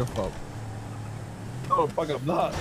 your. Oh fuck, I'm not.